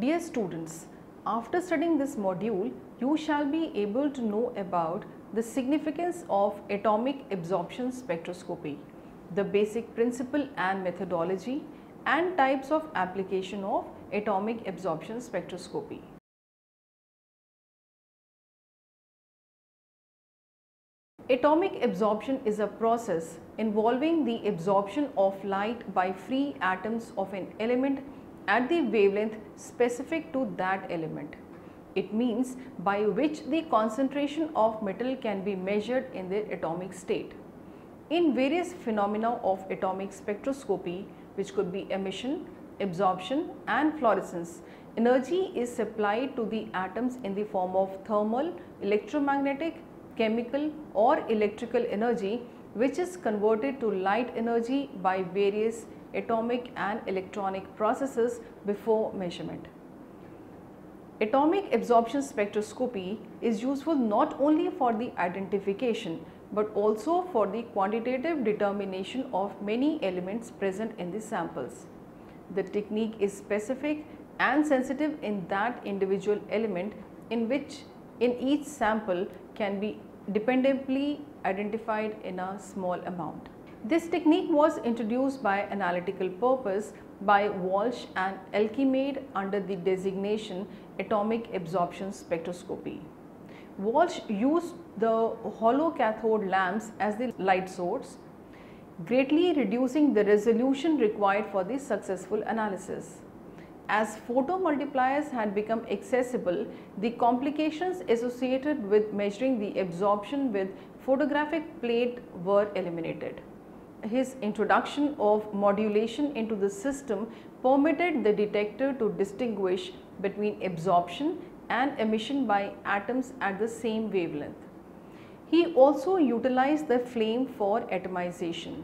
Dear students, after studying this module, you shall be able to know about the significance of atomic absorption spectroscopy, the basic principle and methodology and types of application of atomic absorption spectroscopy. Atomic absorption is a process involving the absorption of light by free atoms of an element at the wavelength specific to that element. It means by which the concentration of metal can be measured in the atomic state. In various phenomena of atomic spectroscopy which could be emission, absorption and fluorescence, energy is supplied to the atoms in the form of thermal, electromagnetic, chemical or electrical energy which is converted to light energy by various atomic and electronic processes before measurement. Atomic absorption spectroscopy is useful not only for the identification but also for the quantitative determination of many elements present in the samples. The technique is specific and sensitive in that individual element in which in each sample can be dependably identified in a small amount. This technique was introduced by analytical purpose by Walsh and Alkemade under the designation atomic absorption spectroscopy. Walsh used the hollow cathode lamps as the light source, greatly reducing the resolution required for the successful analysis. As photomultipliers had become accessible, the complications associated with measuring the absorption with photographic plate were eliminated his introduction of modulation into the system permitted the detector to distinguish between absorption and emission by atoms at the same wavelength. He also utilized the flame for atomization.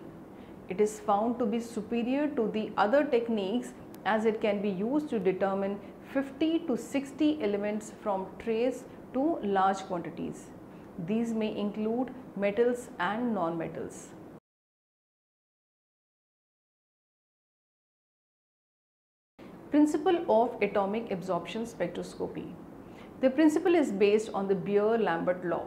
It is found to be superior to the other techniques as it can be used to determine 50 to 60 elements from trace to large quantities. These may include metals and non-metals. Principle of atomic absorption spectroscopy. The principle is based on the Beer-Lambert law.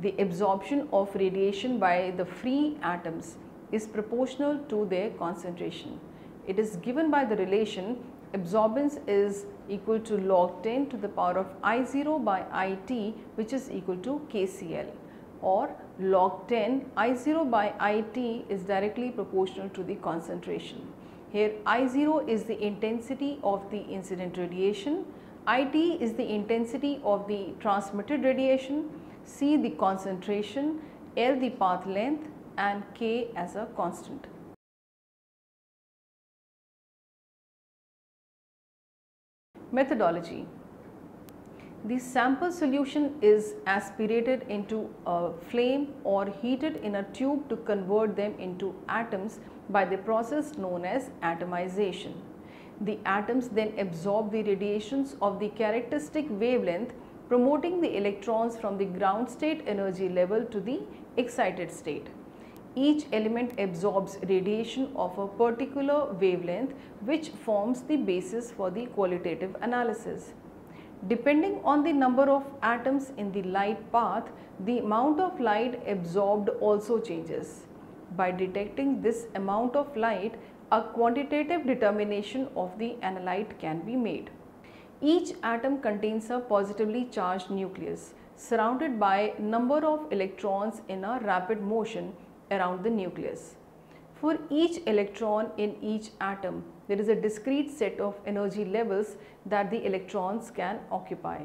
The absorption of radiation by the free atoms is proportional to their concentration. It is given by the relation absorbance is equal to log 10 to the power of I0 by IT which is equal to KCl or log 10 I0 by IT is directly proportional to the concentration. Here I0 is the intensity of the incident radiation, IT is the intensity of the transmitted radiation, C the concentration, L the path length. And K as a constant. Methodology. The sample solution is aspirated into a flame or heated in a tube to convert them into atoms by the process known as atomization. The atoms then absorb the radiations of the characteristic wavelength promoting the electrons from the ground state energy level to the excited state. Each element absorbs radiation of a particular wavelength which forms the basis for the qualitative analysis. Depending on the number of atoms in the light path, the amount of light absorbed also changes. By detecting this amount of light, a quantitative determination of the analyte can be made. Each atom contains a positively charged nucleus surrounded by number of electrons in a rapid motion around the nucleus. For each electron in each atom, there is a discrete set of energy levels that the electrons can occupy.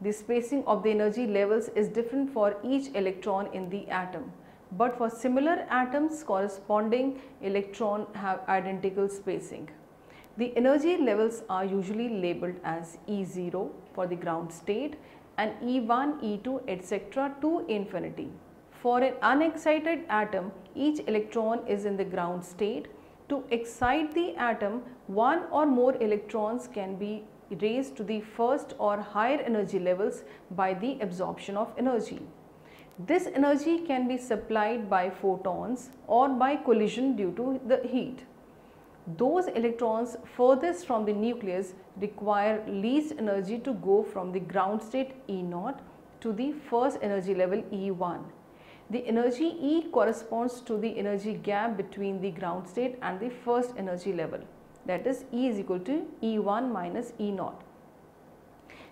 The spacing of the energy levels is different for each electron in the atom. But for similar atoms, corresponding electron have identical spacing. The energy levels are usually labeled as E0 for the ground state and E1, E2 etc. to infinity. For an unexcited atom, each electron is in the ground state. To excite the atom, one or more electrons can be raised to the first or higher energy levels by the absorption of energy. This energy can be supplied by photons or by collision due to the heat. Those electrons furthest from the nucleus require least energy to go from the ground state E0 to the first energy level E1. The energy E corresponds to the energy gap between the ground state and the first energy level that is E is equal to E1 minus E0.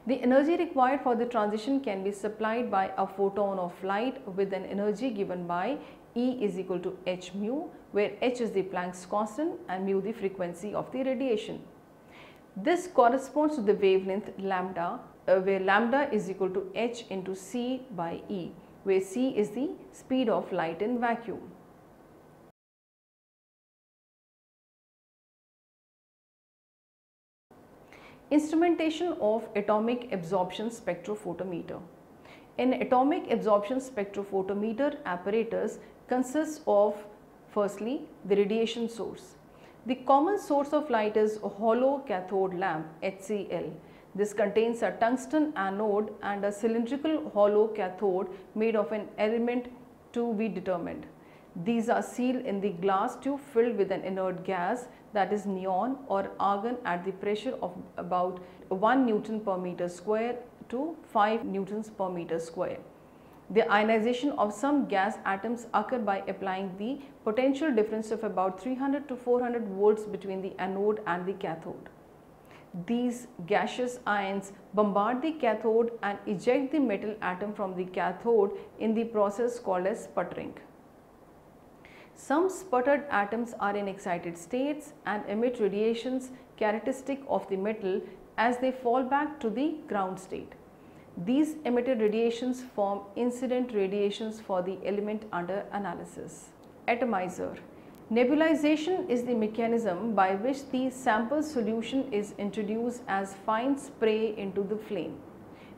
The energy required for the transition can be supplied by a photon of light with an energy given by E is equal to h mu where h is the Planck's constant and mu the frequency of the radiation. This corresponds to the wavelength lambda uh, where lambda is equal to h into c by E where c is the speed of light in vacuum. Instrumentation of atomic absorption spectrophotometer. An atomic absorption spectrophotometer apparatus consists of firstly the radiation source. The common source of light is a hollow cathode lamp HCL. This contains a tungsten anode and a cylindrical hollow cathode made of an element to be determined. These are sealed in the glass tube filled with an inert gas that is neon or argon at the pressure of about 1 Newton per meter square to 5 Newtons per meter square. The ionization of some gas atoms occur by applying the potential difference of about 300 to 400 volts between the anode and the cathode. These gaseous ions bombard the cathode and eject the metal atom from the cathode in the process called as sputtering. Some sputtered atoms are in excited states and emit radiations characteristic of the metal as they fall back to the ground state. These emitted radiations form incident radiations for the element under analysis. Atomizer Nebulization is the mechanism by which the sample solution is introduced as fine spray into the flame.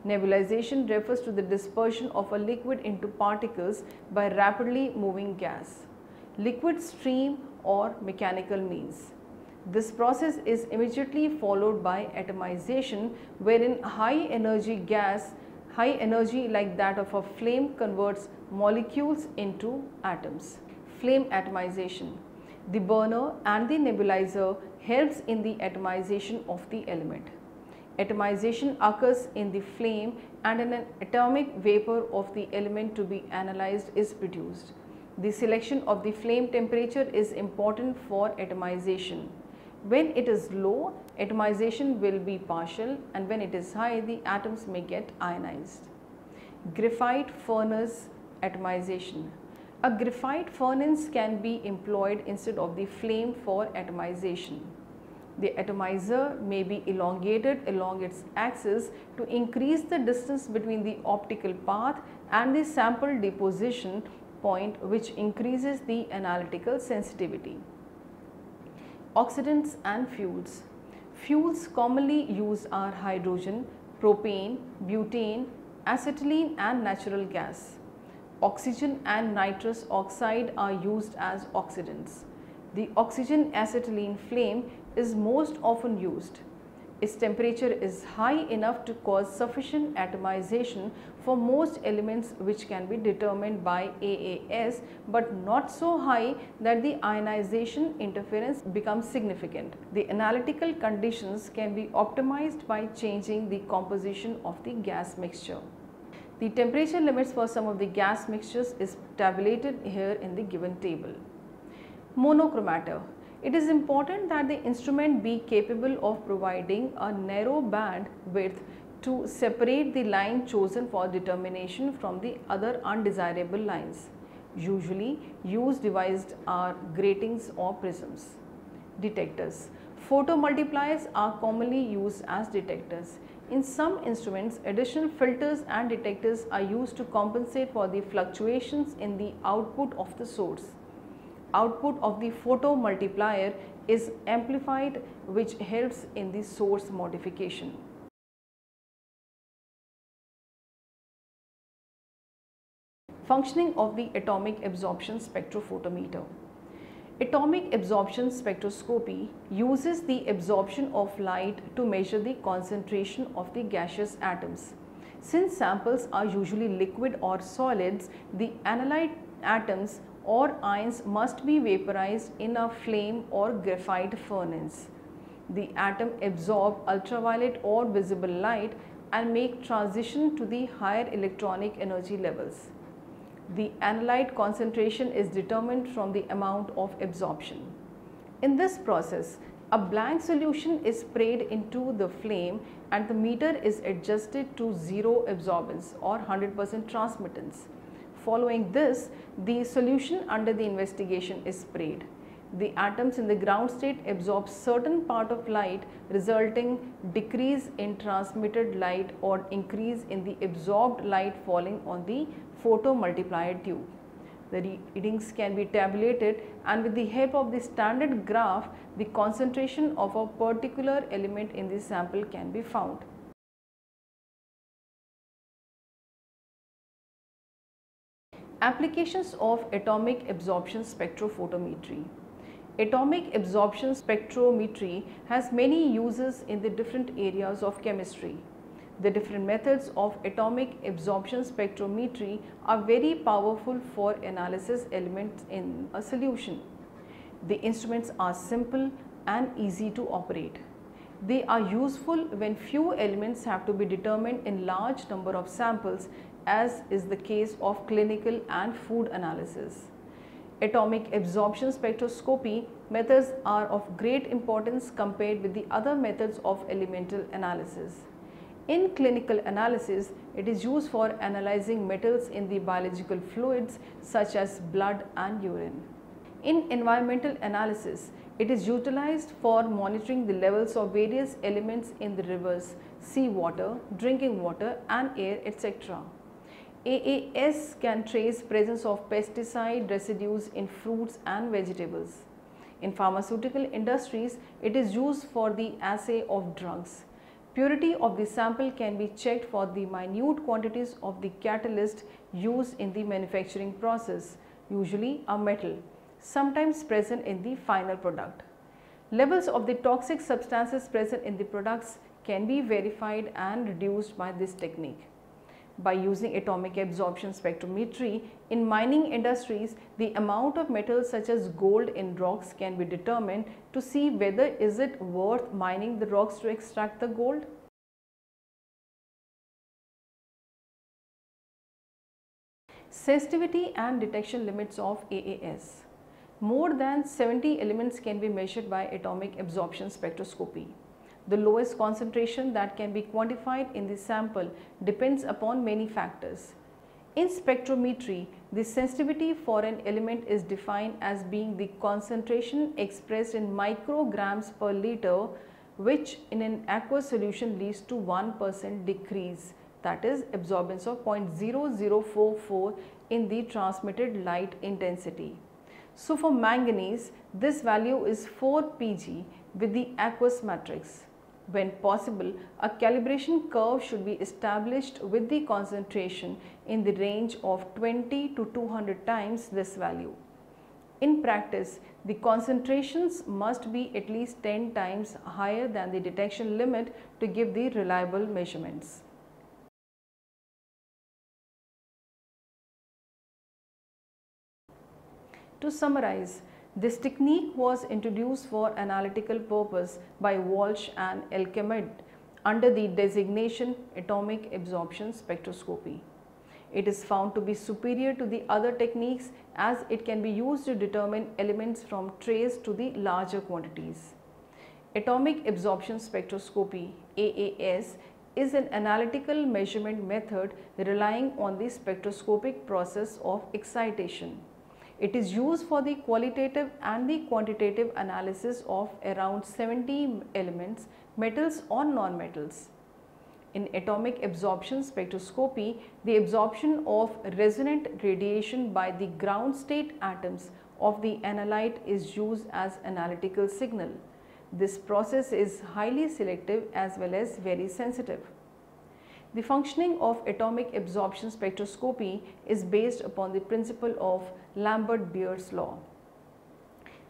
Nebulization refers to the dispersion of a liquid into particles by rapidly moving gas liquid stream or mechanical means. This process is immediately followed by atomization wherein high energy gas, high energy like that of a flame converts molecules into atoms. Flame atomization. The burner and the nebulizer helps in the atomization of the element. Atomization occurs in the flame and an atomic vapor of the element to be analyzed is produced. The selection of the flame temperature is important for atomization. When it is low, atomization will be partial and when it is high, the atoms may get ionized. Graphite furnace atomization. A graphite furnace can be employed instead of the flame for atomization. The atomizer may be elongated along its axis to increase the distance between the optical path and the sample deposition point which increases the analytical sensitivity. Oxidants and fuels. Fuels commonly used are hydrogen, propane, butane, acetylene and natural gas. Oxygen and nitrous oxide are used as oxidants. The oxygen acetylene flame is most often used its temperature is high enough to cause sufficient atomization for most elements which can be determined by AAS but not so high that the ionization interference becomes significant. The analytical conditions can be optimized by changing the composition of the gas mixture. The temperature limits for some of the gas mixtures is tabulated here in the given table. Monochromator it is important that the instrument be capable of providing a narrow band width to separate the line chosen for determination from the other undesirable lines. Usually used devices are gratings or prisms. Detectors. Photomultipliers are commonly used as detectors. In some instruments, additional filters and detectors are used to compensate for the fluctuations in the output of the source output of the photomultiplier is amplified which helps in the source modification. Functioning of the atomic absorption spectrophotometer. Atomic absorption spectroscopy uses the absorption of light to measure the concentration of the gaseous atoms. Since samples are usually liquid or solids, the analyte atoms or ions must be vaporized in a flame or graphite furnace. The atom absorb ultraviolet or visible light and make transition to the higher electronic energy levels. The analyte concentration is determined from the amount of absorption. In this process, a blank solution is sprayed into the flame and the meter is adjusted to zero absorbance or 100% transmittance. Following this, the solution under the investigation is sprayed. The atoms in the ground state absorb certain part of light resulting decrease in transmitted light or increase in the absorbed light falling on the photomultiplier tube. The readings can be tabulated and with the help of the standard graph, the concentration of a particular element in the sample can be found. Applications of atomic absorption spectrophotometry. Atomic absorption spectrometry has many uses in the different areas of chemistry. The different methods of atomic absorption spectrometry are very powerful for analysis elements in a solution. The instruments are simple and easy to operate. They are useful when few elements have to be determined in large number of samples as is the case of clinical and food analysis. Atomic absorption spectroscopy methods are of great importance compared with the other methods of elemental analysis. In clinical analysis, it is used for analyzing metals in the biological fluids such as blood and urine. In environmental analysis, it is utilized for monitoring the levels of various elements in the rivers, sea water, drinking water and air etc. AAS can trace presence of pesticide residues in fruits and vegetables. In pharmaceutical industries, it is used for the assay of drugs. Purity of the sample can be checked for the minute quantities of the catalyst used in the manufacturing process, usually a metal, sometimes present in the final product. Levels of the toxic substances present in the products can be verified and reduced by this technique by using atomic absorption spectrometry in mining industries the amount of metals such as gold in rocks can be determined to see whether is it worth mining the rocks to extract the gold. Sensitivity and detection limits of AAS. More than 70 elements can be measured by atomic absorption spectroscopy. The lowest concentration that can be quantified in the sample depends upon many factors. In spectrometry, the sensitivity for an element is defined as being the concentration expressed in micrograms per liter which in an aqueous solution leads to 1% decrease that is absorbance of 0.0044 in the transmitted light intensity. So for manganese, this value is 4 pg with the aqueous matrix. When possible, a calibration curve should be established with the concentration in the range of 20 to 200 times this value. In practice, the concentrations must be at least 10 times higher than the detection limit to give the reliable measurements. To summarize, this technique was introduced for analytical purpose by Walsh and Alkemade under the designation atomic absorption spectroscopy. It is found to be superior to the other techniques as it can be used to determine elements from trace to the larger quantities. Atomic absorption spectroscopy AAS is an analytical measurement method relying on the spectroscopic process of excitation. It is used for the qualitative and the quantitative analysis of around 70 elements, metals or non-metals. In atomic absorption spectroscopy, the absorption of resonant radiation by the ground state atoms of the analyte is used as analytical signal. This process is highly selective as well as very sensitive. The functioning of atomic absorption spectroscopy is based upon the principle of Lambert-Beer's law.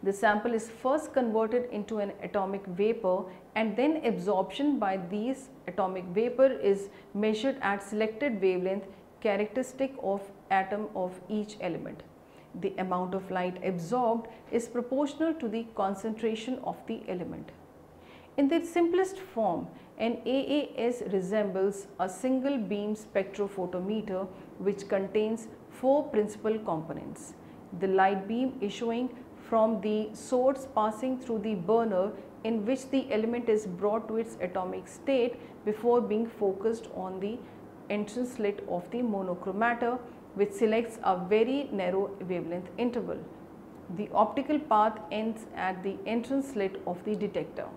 The sample is first converted into an atomic vapor and then absorption by these atomic vapor is measured at selected wavelength characteristic of atom of each element. The amount of light absorbed is proportional to the concentration of the element. In the simplest form, an AAS resembles a single beam spectrophotometer which contains four principal components. The light beam issuing from the source passing through the burner in which the element is brought to its atomic state before being focused on the entrance slit of the monochromator which selects a very narrow wavelength interval. The optical path ends at the entrance slit of the detector.